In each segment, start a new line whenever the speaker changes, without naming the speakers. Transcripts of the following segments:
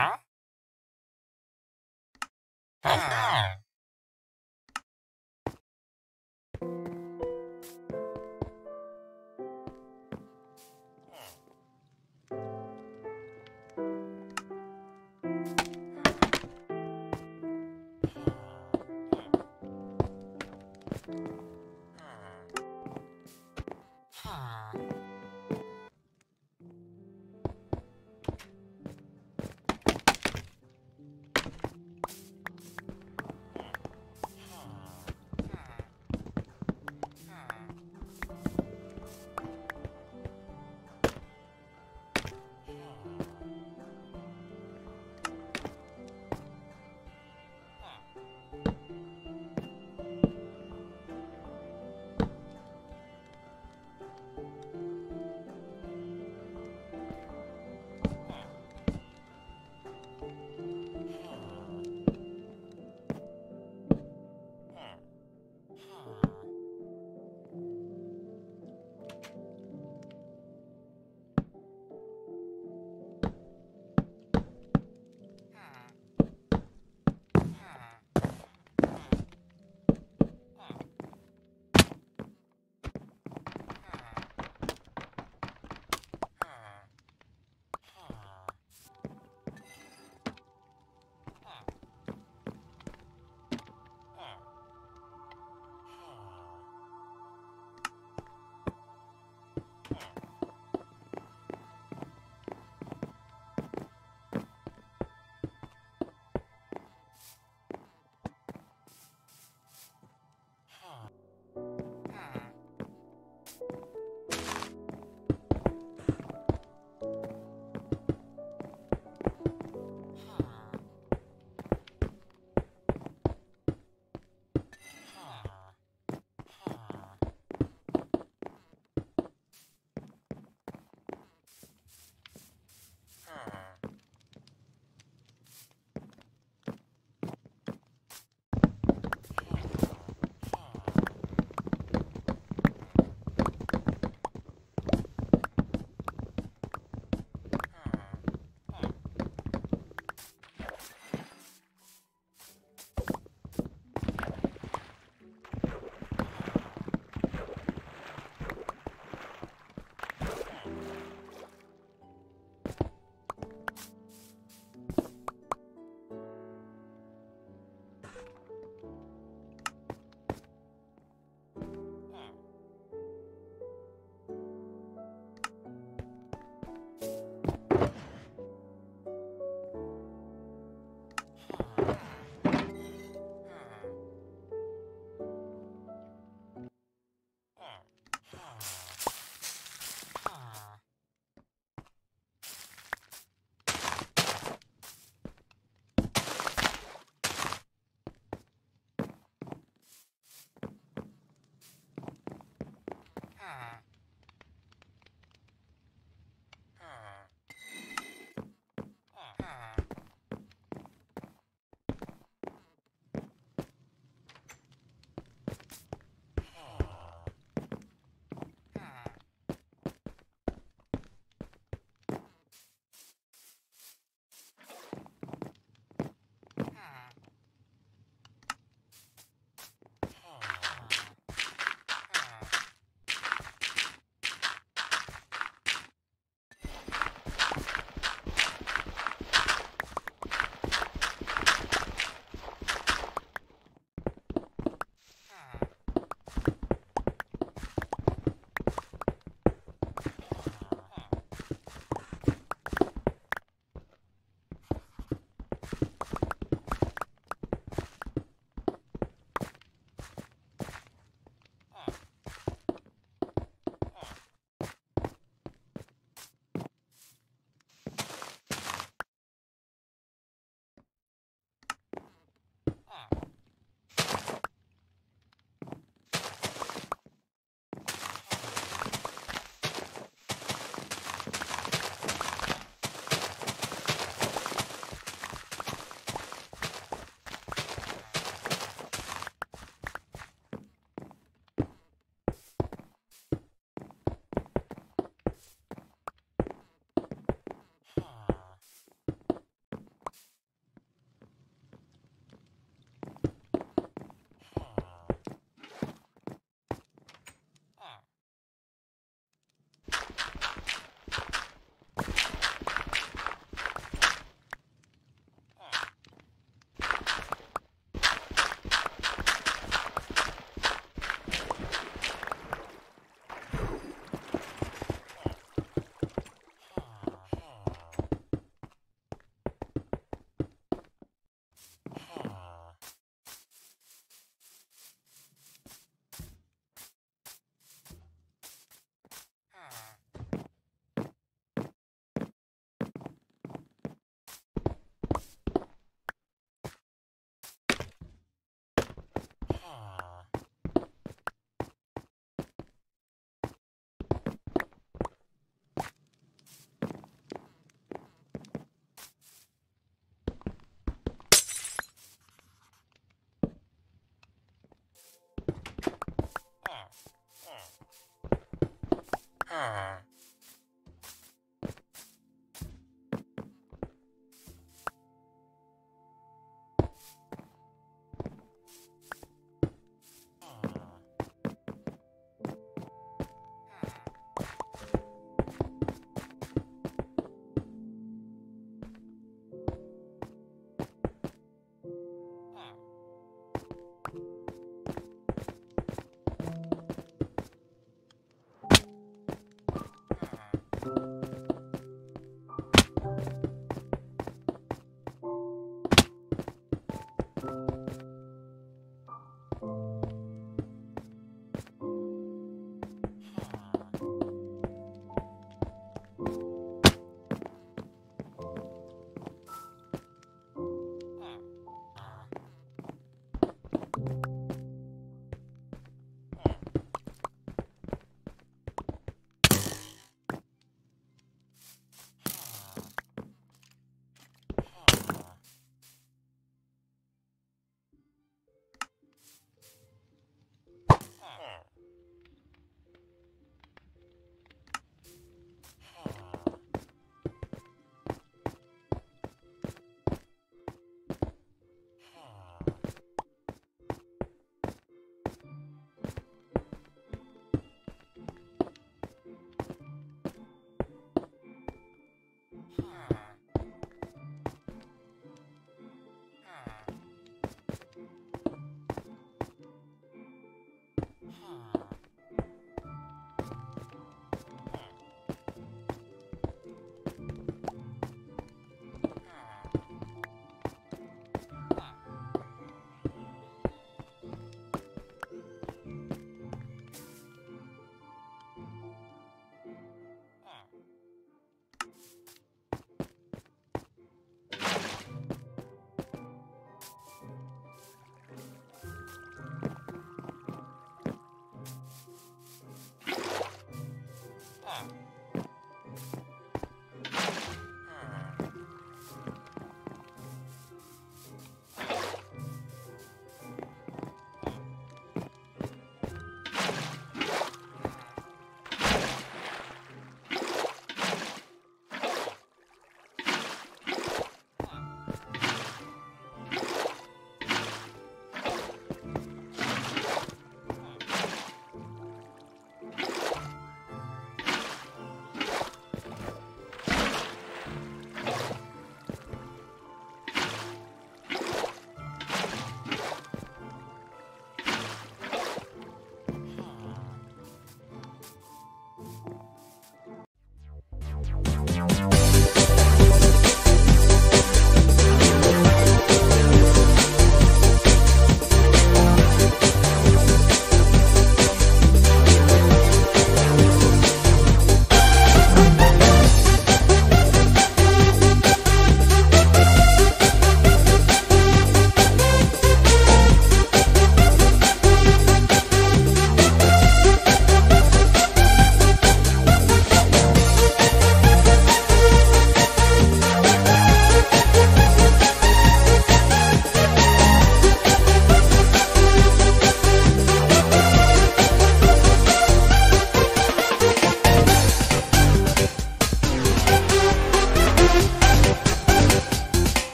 Huh? Huh?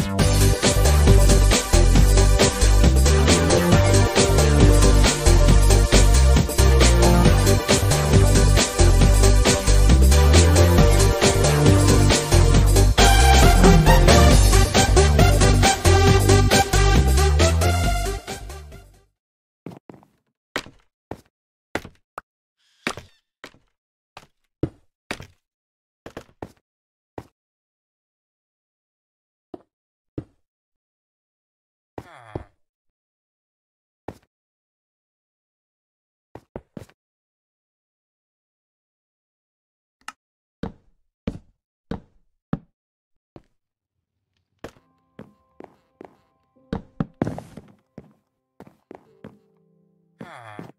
you.
Ah.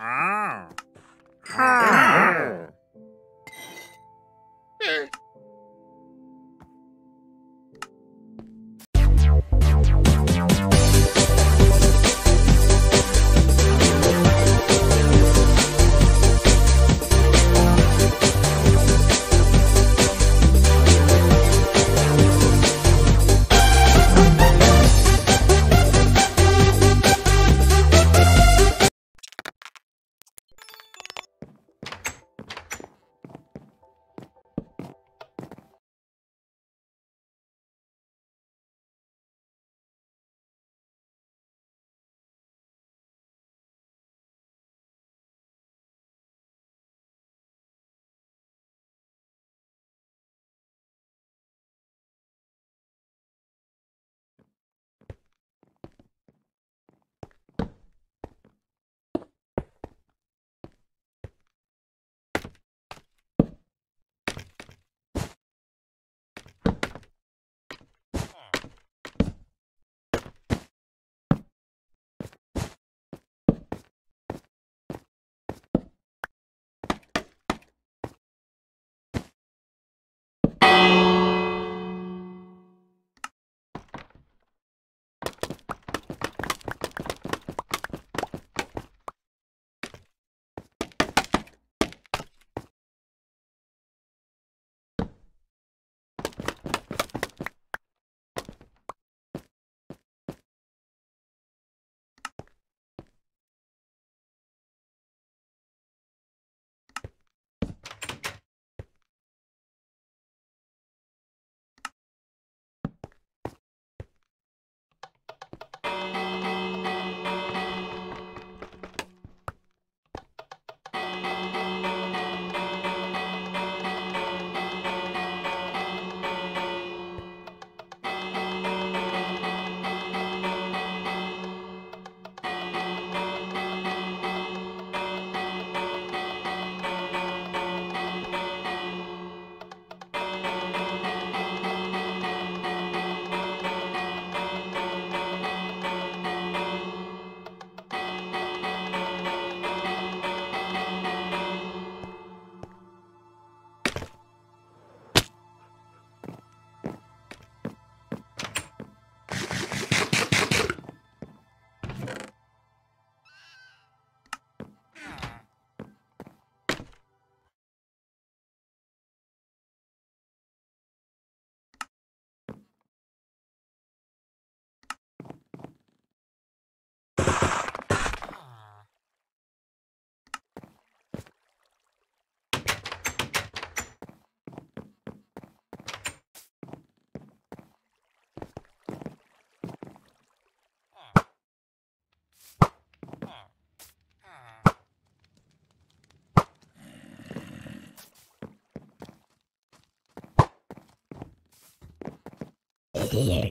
Ah. Thank you. Yeah.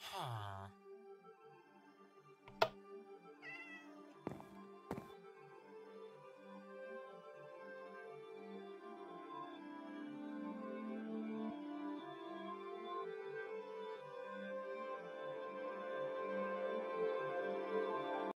Huh.